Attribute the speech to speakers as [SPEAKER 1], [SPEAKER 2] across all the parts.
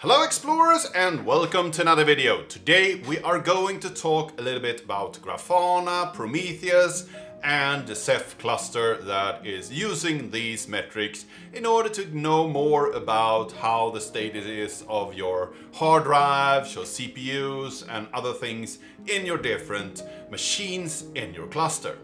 [SPEAKER 1] Hello explorers and welcome to another video. Today we are going to talk a little bit about Grafana, Prometheus and the Ceph cluster that is using these metrics in order to know more about how the status is of your hard drives, your CPUs and other things in your different machines in your cluster.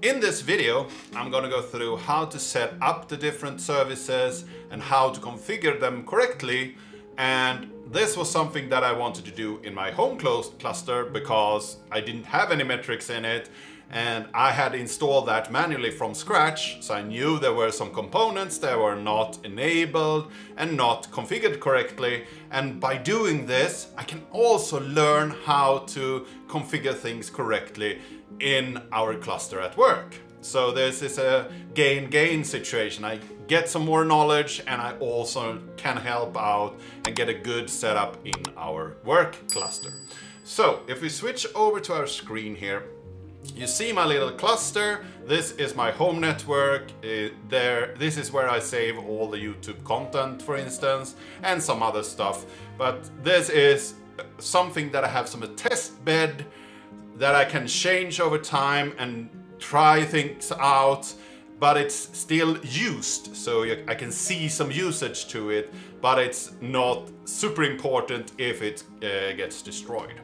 [SPEAKER 1] In this video, I'm gonna go through how to set up the different services and how to configure them correctly. And this was something that I wanted to do in my home closed cluster because I didn't have any metrics in it. And I had installed that manually from scratch so I knew there were some components that were not enabled and not configured correctly. And by doing this I can also learn how to configure things correctly in our cluster at work. So this is a gain-gain situation. I get some more knowledge and I also can help out and get a good setup in our work cluster. So if we switch over to our screen here, you see my little cluster. This is my home network. Uh, there, this is where I save all the YouTube content, for instance, and some other stuff. But this is something that I have some test bed that I can change over time and try things out but it's still used so I can see some usage to it but it's not super important if it uh, gets destroyed.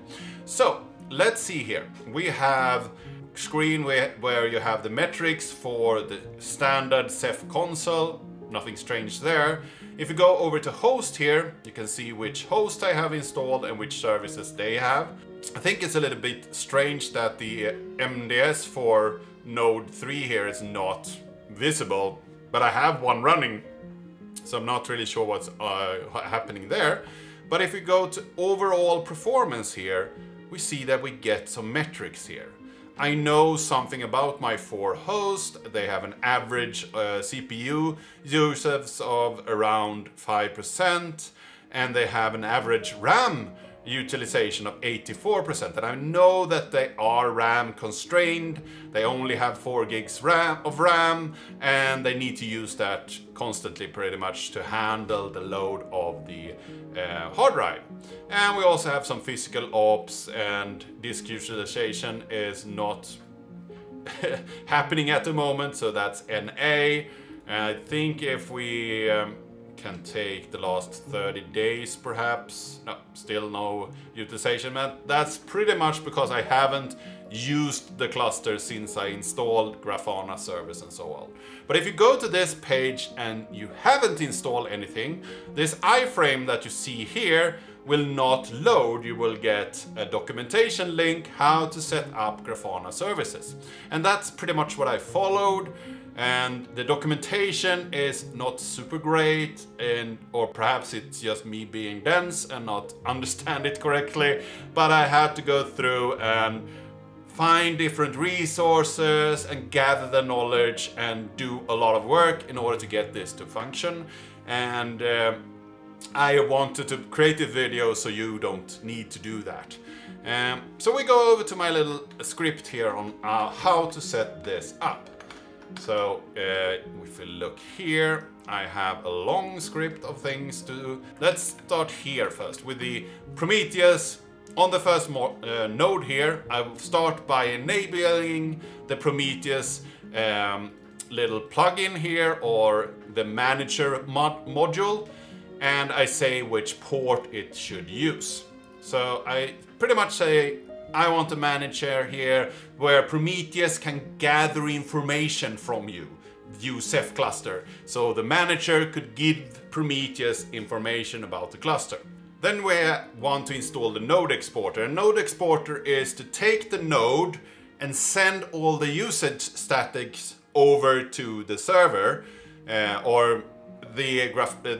[SPEAKER 1] So let's see here. We have screen where, where you have the metrics for the standard Ceph console, nothing strange there. If you go over to host here, you can see which host I have installed and which services they have. I think it's a little bit strange that the MDS for node 3 here is not visible, but I have one running, so I'm not really sure what's uh, happening there. But if we go to overall performance here, we see that we get some metrics here. I know something about my four hosts. They have an average uh, CPU usage of around 5% and they have an average RAM utilization of 84% and I know that they are RAM constrained. They only have 4 gigs RAM of RAM and they need to use that constantly pretty much to handle the load of the uh, hard drive. And we also have some physical ops and disk utilization is not happening at the moment so that's NA And I think if we um, can take the last 30 days perhaps. No, still no utilization. That's pretty much because I haven't used the cluster since I installed Grafana service and so on. But if you go to this page and you haven't installed anything, this iframe that you see here will not load. You will get a documentation link how to set up Grafana services. And that's pretty much what I followed and the documentation is not super great and or perhaps it's just me being dense and not understand it correctly but I had to go through and find different resources and gather the knowledge and do a lot of work in order to get this to function and uh, I wanted to create a video so you don't need to do that. Um, so we go over to my little script here on uh, how to set this up. So uh, if we look here, I have a long script of things to do. Let's start here first with the Prometheus. On the first uh, node here, I will start by enabling the Prometheus um, little plugin here or the manager mod module and I say which port it should use. So I pretty much say I want a manager here where Prometheus can gather information from you, Ceph cluster. So the manager could give Prometheus information about the cluster. Then we want to install the node exporter. A node exporter is to take the node and send all the usage statics over to the server uh, or the,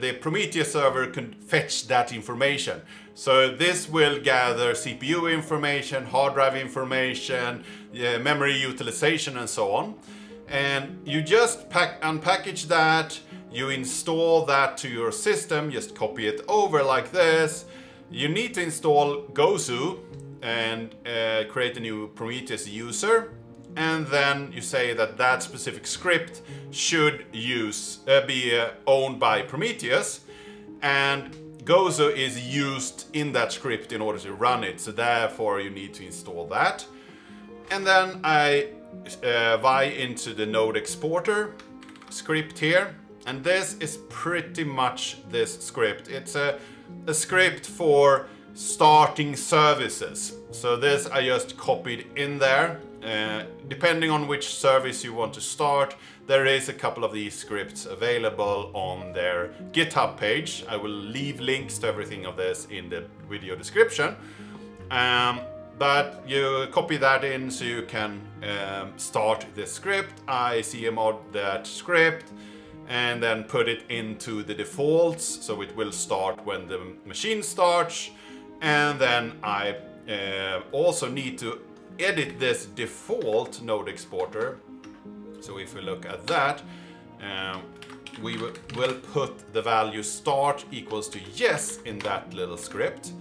[SPEAKER 1] the Prometheus server can fetch that information. So this will gather CPU information, hard drive information, memory utilization and so on. And you just pack, unpackage that, you install that to your system, just copy it over like this. You need to install gosu and uh, create a new Prometheus user. And then you say that that specific script should use uh, be uh, owned by Prometheus and gosu is used in that script in order to run it, so therefore you need to install that. And then I uh, vi into the node exporter script here, and this is pretty much this script. It's a, a script for starting services. So this I just copied in there. Uh, depending on which service you want to start, there is a couple of these scripts available on their GitHub page. I will leave links to everything of this in the video description. Um, but you copy that in so you can um, start the script. I cmod that script and then put it into the defaults so it will start when the machine starts and then I uh, also need to edit this default node exporter. So if we look at that um, we will put the value start equals to yes in that little script.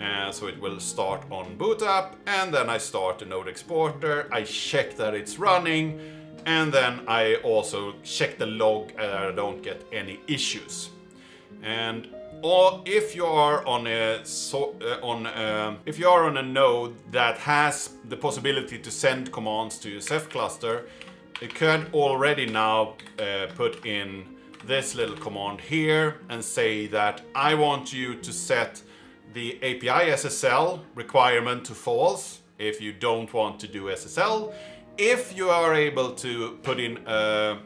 [SPEAKER 1] Uh, so it will start on boot up and then I start the node exporter. I check that it's running and then I also check the log and I don't get any issues. And or if you are on a so, uh, on a, um, if you are on a node that has the possibility to send commands to your Ceph cluster, you can already now uh, put in this little command here and say that I want you to set the API SSL requirement to false if you don't want to do SSL if you are able to put in uh,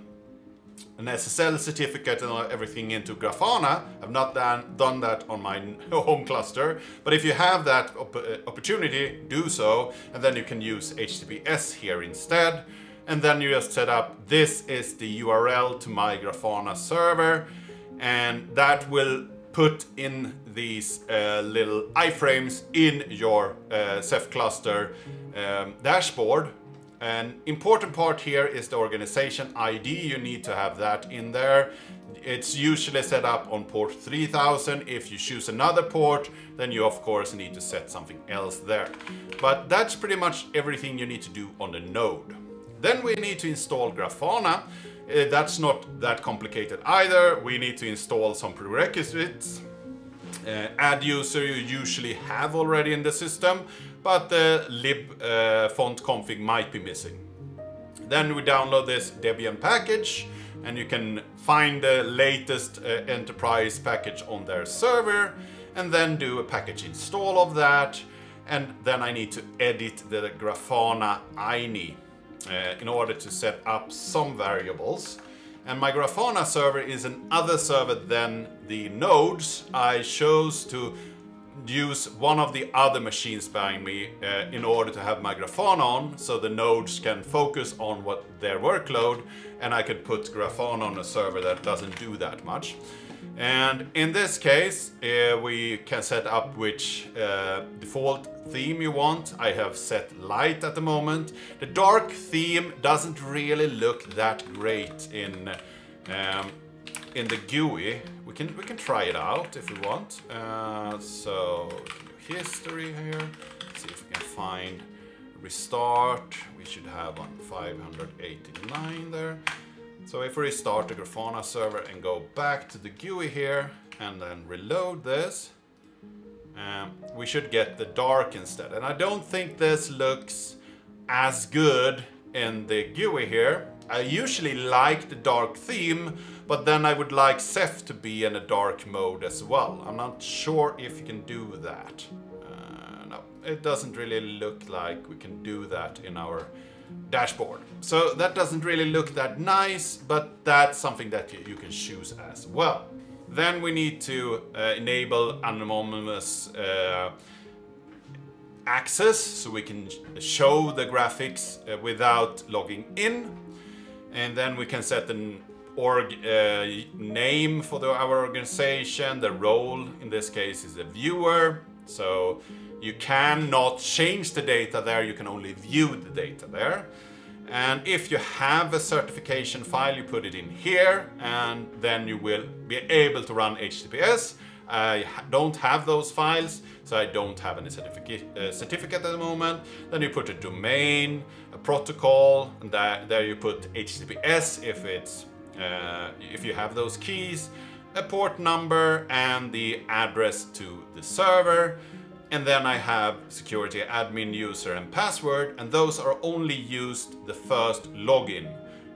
[SPEAKER 1] an SSL certificate and everything into Grafana, I've not done, done that on my home cluster, but if you have that op uh, opportunity, do so, and then you can use HTTPS here instead. And then you just set up, this is the URL to my Grafana server, and that will put in these uh, little iframes in your uh, Ceph cluster um, dashboard an important part here is the organization ID. You need to have that in there. It's usually set up on port 3000. If you choose another port, then you of course need to set something else there. But that's pretty much everything you need to do on the node. Then we need to install Grafana. Uh, that's not that complicated either. We need to install some prerequisites. Uh, add user you usually have already in the system but the lib uh, font config might be missing. Then we download this Debian package and you can find the latest uh, enterprise package on their server and then do a package install of that and then I need to edit the Grafana INI uh, in order to set up some variables. And my Grafana server is another server than the nodes. I chose to use one of the other machines behind me uh, in order to have my Grafana on so the nodes can focus on what their workload and I could put Grafana on a server that doesn't do that much. And in this case, uh, we can set up which uh, default theme you want. I have set light at the moment. The dark theme doesn't really look that great in um, in the GUI. We can we can try it out if we want. Uh, so history here. Let's see if we can find restart. We should have on 589 there. So if we restart the Grafana server and go back to the GUI here and then reload this, um, we should get the dark instead. And I don't think this looks as good in the GUI here. I usually like the dark theme, but then I would like Ceph to be in a dark mode as well. I'm not sure if you can do that. Uh, no, it doesn't really look like we can do that in our dashboard. So that doesn't really look that nice, but that's something that you, can choose as well. Then we need to uh, enable anonymous uh, access so we can show the graphics uh, without logging in. And then we can set an org uh, name for the, our organization. The role in this case is a viewer. So you cannot change the data there, you can only view the data there. And if you have a certification file, you put it in here and then you will be able to run HTTPS. I don't have those files, so I don't have any certificate, uh, certificate at the moment. Then you put a domain, a protocol, and that, there you put HTTPS if it's uh, if you have those keys a port number and the address to the server. And then I have security admin user and password, and those are only used the first login.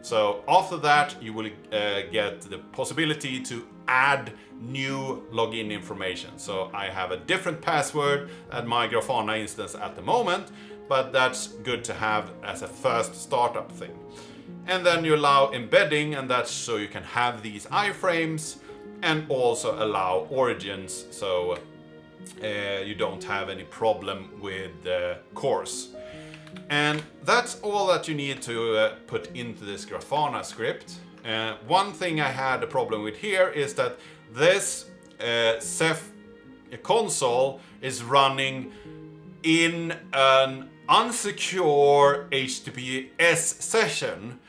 [SPEAKER 1] So after that, you will uh, get the possibility to add new login information. So I have a different password at my Grafana instance at the moment, but that's good to have as a first startup thing. And then you allow embedding, and that's so you can have these iframes and also allow origins so uh, you don't have any problem with the CORS. And that's all that you need to uh, put into this Grafana script. Uh, one thing I had a problem with here is that this uh, Ceph console is running in an unsecure HTTPS session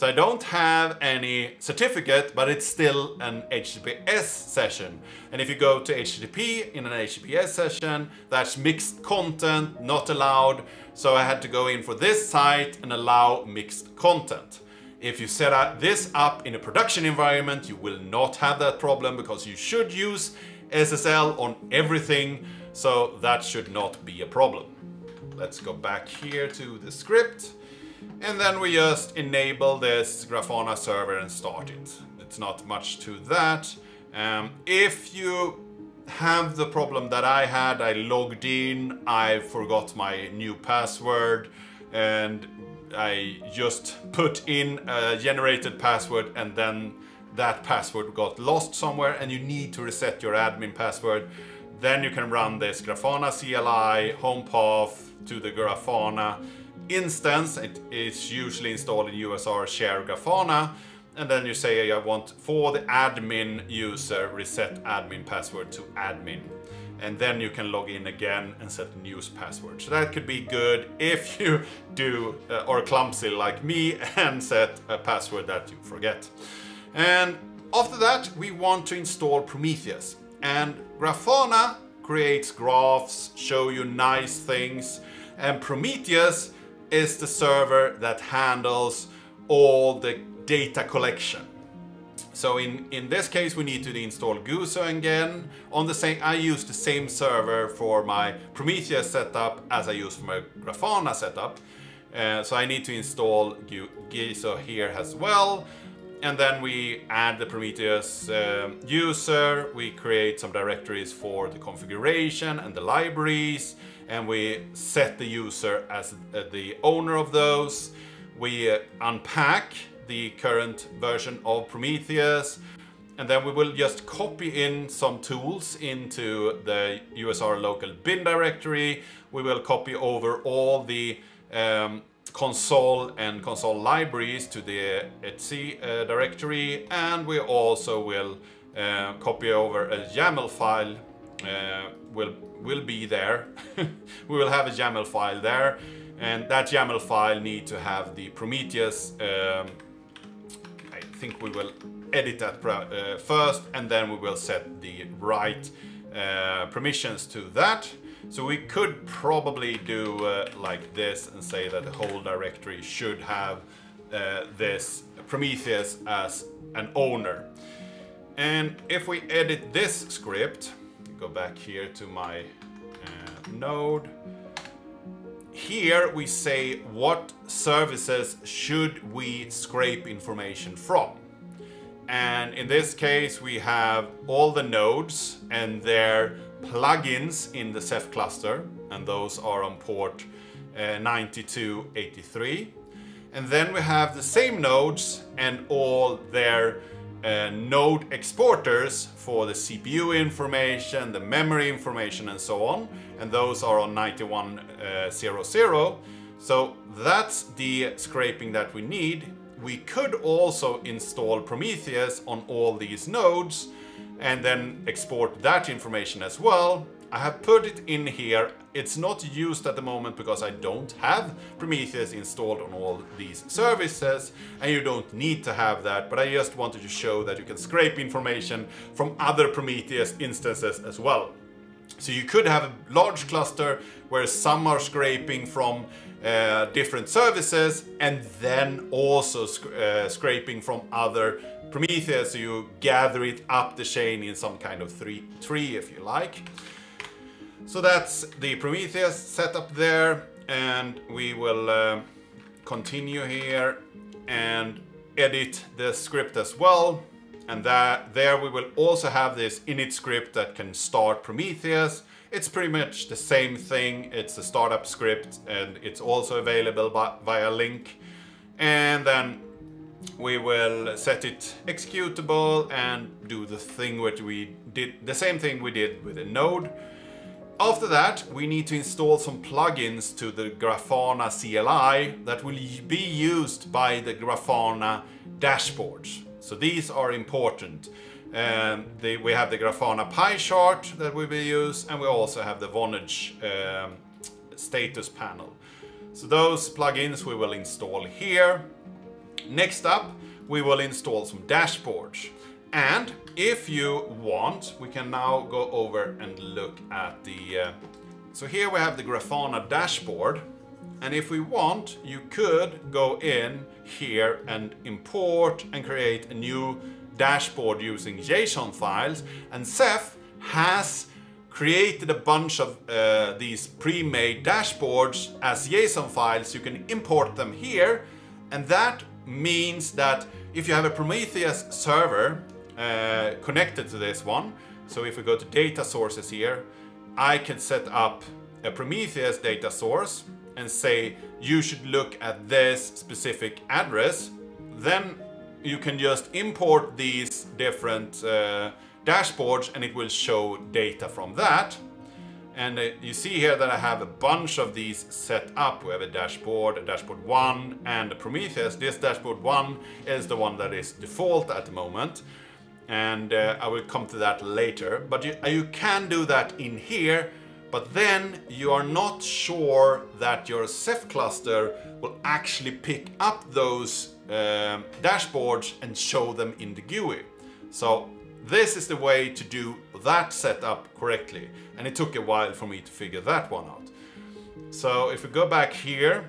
[SPEAKER 1] so I don't have any certificate, but it's still an HTTPS session. And if you go to HTTP in an HTTPS session, that's mixed content, not allowed. So I had to go in for this site and allow mixed content. If you set up this up in a production environment, you will not have that problem because you should use SSL on everything. So that should not be a problem. Let's go back here to the script. And then we just enable this Grafana server and start it. It's not much to that. Um, if you have the problem that I had, I logged in, I forgot my new password, and I just put in a generated password and then that password got lost somewhere and you need to reset your admin password. Then you can run this Grafana CLI, home path to the Grafana instance. It is usually installed in USR share Grafana. And then you say I want for the admin user reset admin password to admin. And then you can log in again and set a new password. So that could be good if you do uh, or clumsy like me and set a password that you forget. And after that, we want to install Prometheus. And Grafana creates graphs, show you nice things, and Prometheus is the server that handles all the data collection. So in, in this case, we need to install gosu again. On the same, I use the same server for my Prometheus setup as I use for my Grafana setup. Uh, so I need to install gosu here as well. And then we add the Prometheus uh, user, we create some directories for the configuration and the libraries, and we set the user as the owner of those. We uh, unpack the current version of Prometheus, and then we will just copy in some tools into the USR local bin directory. We will copy over all the um, console and console libraries to the etc uh, directory, and we also will uh, copy over a YAML file uh, will will be there. we will have a YAML file there, and that YAML file need to have the Prometheus. Um, I think we will edit that uh, first, and then we will set the right uh, permissions to that. So we could probably do uh, like this and say that the whole directory should have uh, this Prometheus as an owner. And if we edit this script, go back here to my uh, node. Here we say what services should we scrape information from. And in this case, we have all the nodes and their plugins in the Ceph cluster, and those are on port uh, 9283. And then we have the same nodes and all their uh, node exporters for the CPU information, the memory information and so on. And those are on 9100. Uh, so that's the scraping that we need. We could also install Prometheus on all these nodes and then export that information as well. I have put it in here. It's not used at the moment because I don't have Prometheus installed on all these services and you don't need to have that, but I just wanted to show that you can scrape information from other Prometheus instances as well. So you could have a large cluster where some are scraping from uh, different services and then also sc uh, scraping from other Prometheus. So you gather it up the chain in some kind of three, tree, if you like. So that's the Prometheus setup there. And we will uh, continue here and edit the script as well. And that there we will also have this init script that can start Prometheus. It's pretty much the same thing. It's a startup script and it's also available by, via link. And then we will set it executable and do the thing which we did, the same thing we did with a node. After that, we need to install some plugins to the Grafana CLI that will be used by the Grafana dashboards. So these are important. Um, the, we have the Grafana pie chart that we will use and we also have the Vonage um, status panel. So those plugins we will install here. Next up, we will install some dashboards. And if you want, we can now go over and look at the... Uh, so here we have the Grafana dashboard. And if we want, you could go in here and import and create a new dashboard using JSON files. And Ceph has created a bunch of uh, these pre-made dashboards as JSON files. You can import them here. And that means that if you have a Prometheus server uh, connected to this one. So if we go to data sources here, I can set up a Prometheus data source and say you should look at this specific address. Then you can just import these different uh, dashboards and it will show data from that. And uh, you see here that I have a bunch of these set up. We have a dashboard, a dashboard 1 and a Prometheus. This dashboard 1 is the one that is default at the moment and uh, I will come to that later. But you, you can do that in here, but then you are not sure that your Ceph cluster will actually pick up those um, dashboards and show them in the GUI. So this is the way to do that setup correctly. And it took a while for me to figure that one out. So if we go back here,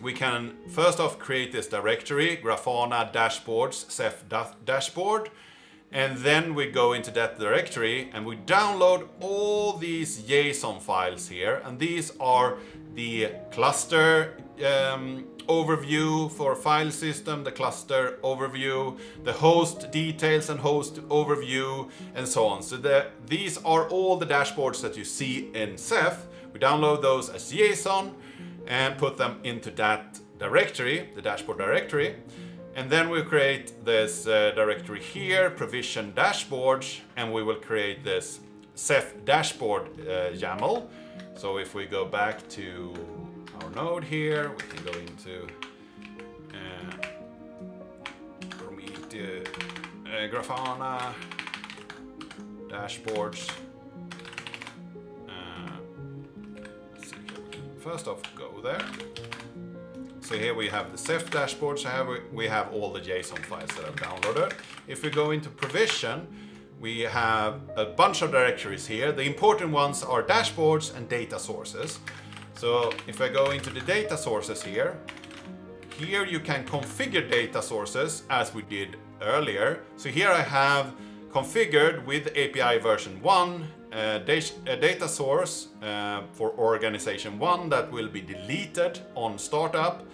[SPEAKER 1] we can first off create this directory, Grafana dashboards, Ceph dashboard. And then we go into that directory and we download all these JSON files here. And these are the cluster um, overview for file system, the cluster overview, the host details and host overview, and so on. So the, these are all the dashboards that you see in Ceph. We download those as JSON and put them into that directory, the dashboard directory. And then we create this uh, directory here, provision dashboards, and we will create this Ceph dashboard uh, YAML. So if we go back to our node here, we can go into uh, Prometheus, uh, Grafana, dashboards. Uh, first off, go there. So here we have the Ceph dashboard, so we have all the JSON files that I've downloaded. If we go into provision, we have a bunch of directories here. The important ones are dashboards and data sources. So if I go into the data sources here, here you can configure data sources as we did earlier. So here I have configured with API version 1 a data source uh, for organization 1 that will be deleted on startup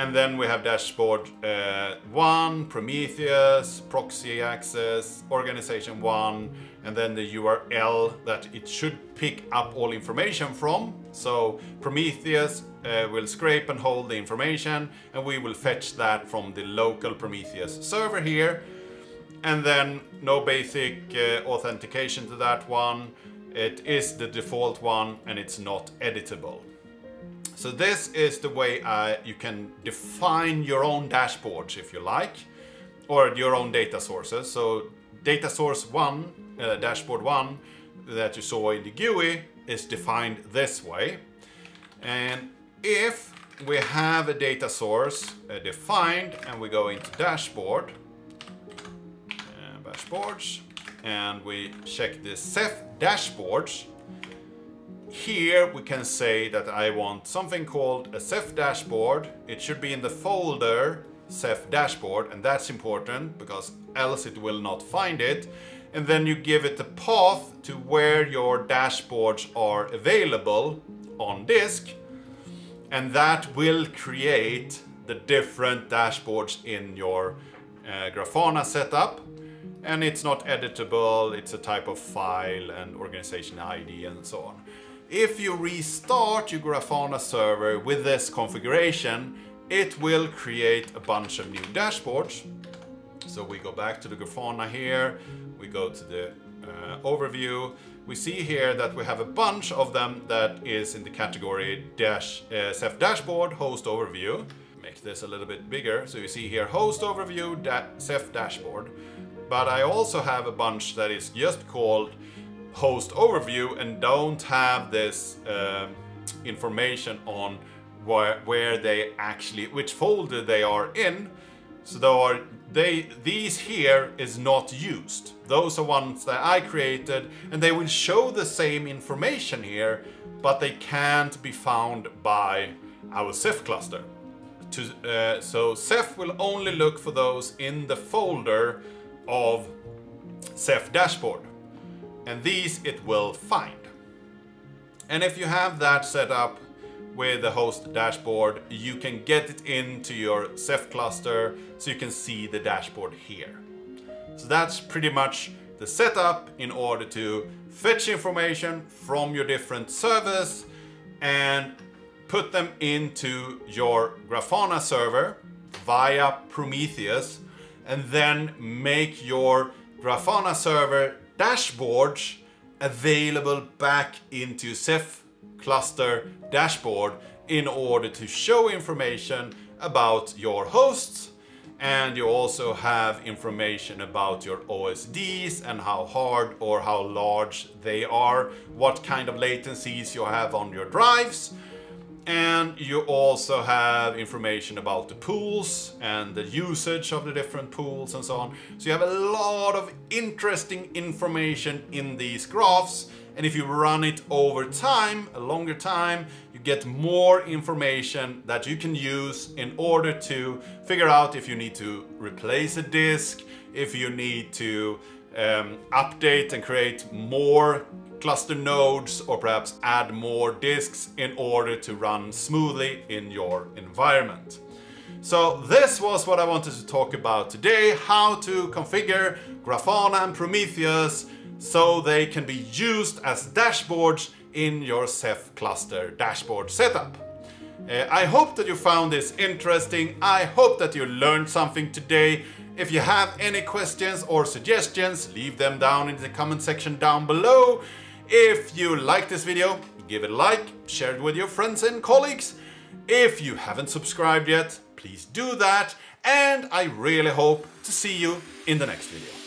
[SPEAKER 1] and then we have dashboard uh, 1, Prometheus, proxy access, organization 1, and then the URL that it should pick up all information from. So Prometheus uh, will scrape and hold the information, and we will fetch that from the local Prometheus server here. And then no basic uh, authentication to that one. It is the default one, and it's not editable. So this is the way uh, you can define your own dashboards if you like, or your own data sources. So data source one, uh, dashboard one that you saw in the GUI is defined this way. And if we have a data source uh, defined and we go into dashboard, dashboards, and we check the Ceph dashboards, here we can say that I want something called a Ceph dashboard. It should be in the folder Ceph dashboard and that's important because else it will not find it. And then you give it the path to where your dashboards are available on disk and that will create the different dashboards in your uh, Grafana setup and it's not editable, it's a type of file and organization ID and so on. If you restart your Grafana server with this configuration, it will create a bunch of new dashboards. So we go back to the Grafana here, we go to the uh, overview. We see here that we have a bunch of them that is in the category dash, uh, Ceph dashboard, host overview. Make this a little bit bigger. So you see here host overview, da Ceph dashboard. But I also have a bunch that is just called host overview and don't have this uh, information on where, where they actually, which folder they are in. So are, they, these here is not used. Those are ones that I created and they will show the same information here, but they can't be found by our Ceph cluster. To, uh, so Ceph will only look for those in the folder of Ceph dashboard. And these it will find. And if you have that set up with the host dashboard, you can get it into your Ceph cluster so you can see the dashboard here. So that's pretty much the setup in order to fetch information from your different servers and put them into your Grafana server via Prometheus and then make your Grafana server dashboards available back into Ceph cluster dashboard in order to show information about your hosts. And you also have information about your OSDs and how hard or how large they are, what kind of latencies you have on your drives, and you also have information about the pools and the usage of the different pools and so on. So you have a lot of interesting information in these graphs. And if you run it over time, a longer time, you get more information that you can use in order to figure out if you need to replace a disk, if you need to um, update and create more cluster nodes or perhaps add more disks in order to run smoothly in your environment. So this was what I wanted to talk about today, how to configure Grafana and Prometheus so they can be used as dashboards in your Ceph cluster dashboard setup. Uh, I hope that you found this interesting. I hope that you learned something today. If you have any questions or suggestions, leave them down in the comment section down below. If you like this video, give it a like, share it with your friends and colleagues. If you haven't subscribed yet, please do that. And I really hope to see you in the next video.